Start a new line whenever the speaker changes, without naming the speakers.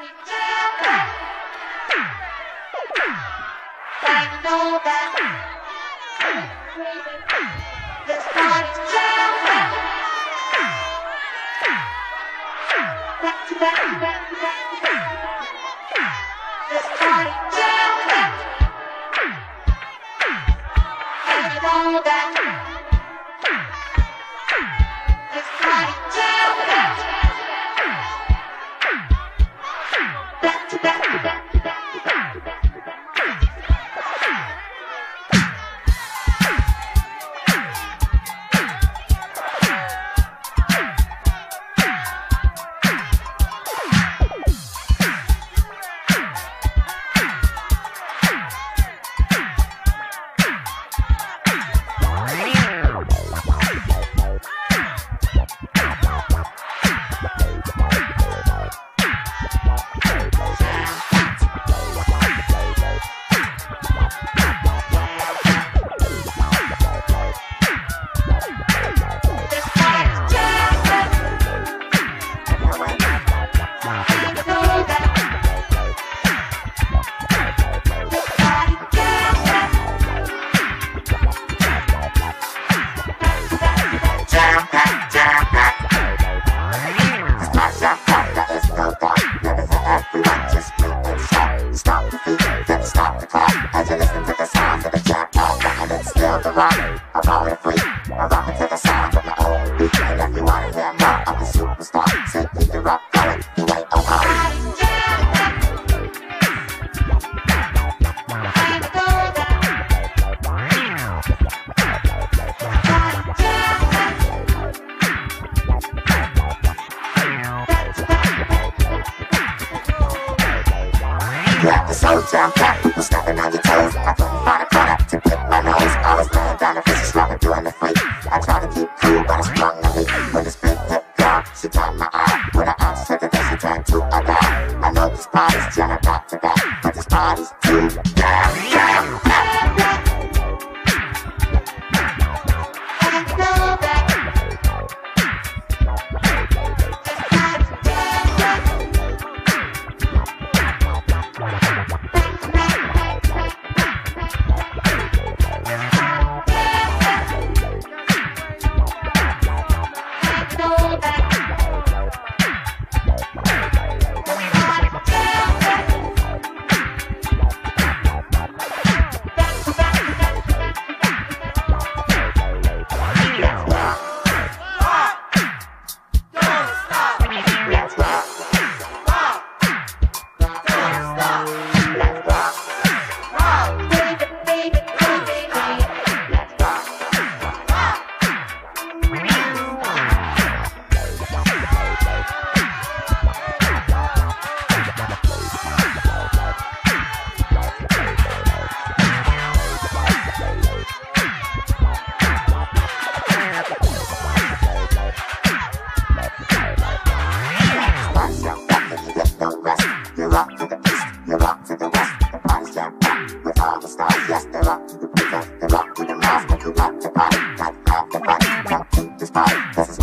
i Over. The sun's I'm falling to the side. of my own if you wanna I'm a superstar. So keep the rock going, you. Grab the soul jam pack, with stepping on your toes. I